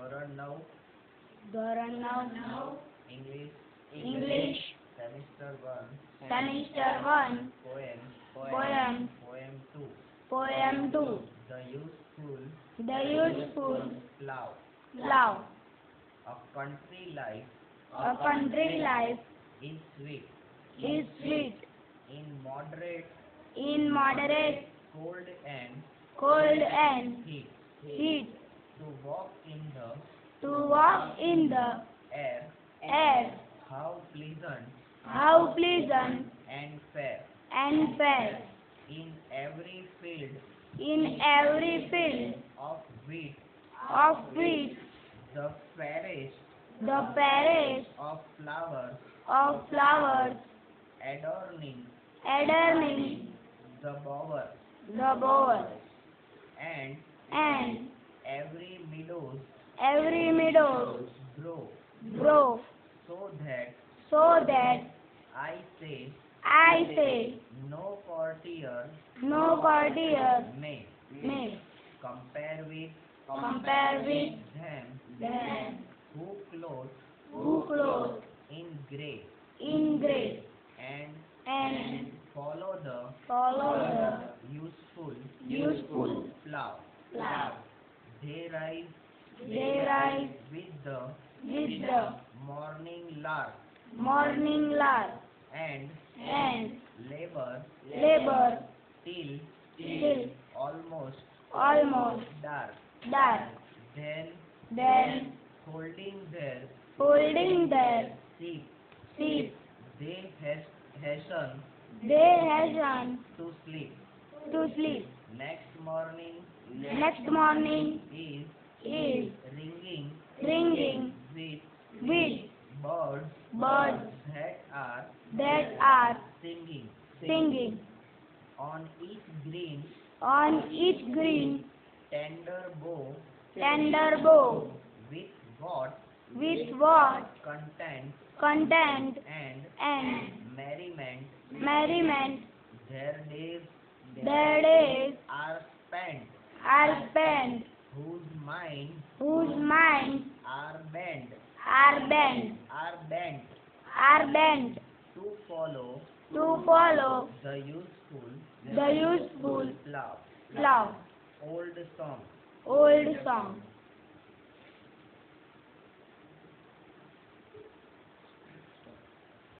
ધોરણ નવ ધોરણ નવ English English semester one semester one poem poem poem two poem two the useful the useful love love a country life a country life is sweet is sweet in moderate in moderate cold and cold and heat heat to walk in the to walk in the air air. How pleasant how pleasant and fair. and fair. In every field in every field. of wheat. Of wheat. The fairest the fairest of flowers. of flowers. Adorning. Adorning. The bower. The bower and and every meadows every meadow grow grow so that so that I say I say no courtier no courtier may. may. Compare with compare with them them. who clothe who clothe in grey in grey and and follow the follow the useful useful plough. plough. They rise They rise with the with the morning lark. Morning lark. And and labor. labor. Till. Till. Almost. Almost. Dark. dark. Then. Then. Holding their. Holding their sheep, sheep, they has hasten they hasten to sleep. to sleep. Next morning. Next morning is is ringing ringing with with birds birds that are that are singing. singing. On each green on each green tender bough tender bough with what with what content content and and merriment merriment their days their days are spent, are spent, whose minds whose minds are bent, are bent, are bent are bent to follow to follow the useful the useful love. love, Old song. old song.